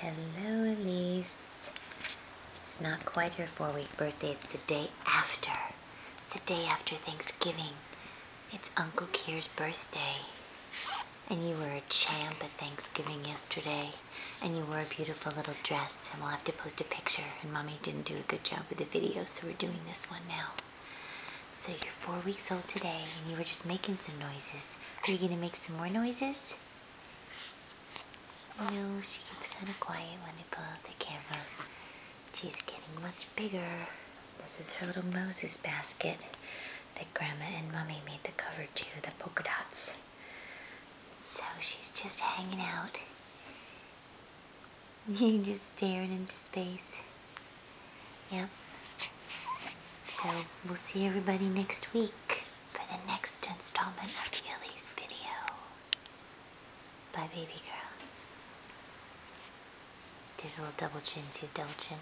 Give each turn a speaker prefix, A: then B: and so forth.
A: Hello, Elise. It's not quite her four-week birthday. It's the day after. It's the day after Thanksgiving. It's Uncle Kier's birthday. And you were a champ at Thanksgiving yesterday. And you wore a beautiful little dress. And we'll have to post a picture. And Mommy didn't do a good job with the video, so we're doing this one now. So you're four weeks old today, and you were just making some noises. Are you gonna make some more noises? No, she kind of quiet when I pull out the camera. She's getting much bigger. This is her little Moses basket that Grandma and Mommy made the cover to, the polka dots. So she's just hanging out. You just staring into space. Yep. So we'll see everybody next week for the next installment of Elise video. Bye, baby girl. There's a little double chin. See a double chin?